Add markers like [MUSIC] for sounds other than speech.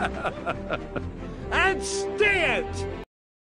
[LAUGHS] and stay it!